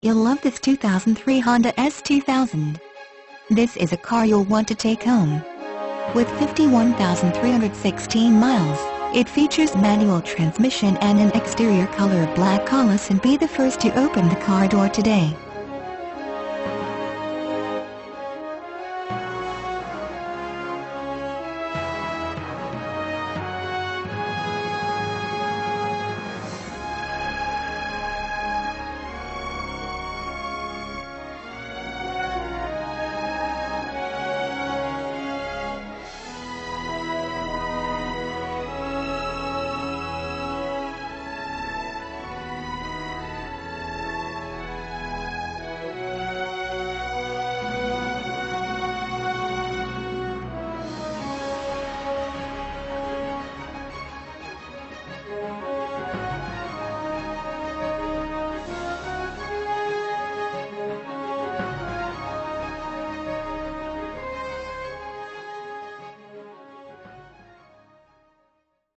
You'll love this 2003 Honda S2000. This is a car you'll want to take home. With 51,316 miles, it features manual transmission and an exterior color of black and be the first to open the car door today.